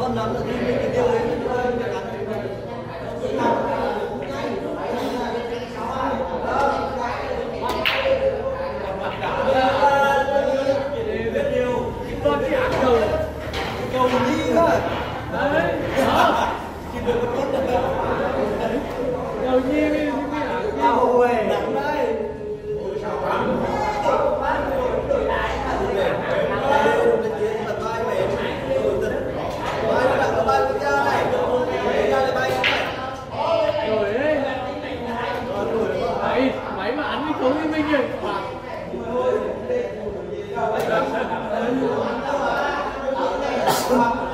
con nắm 아,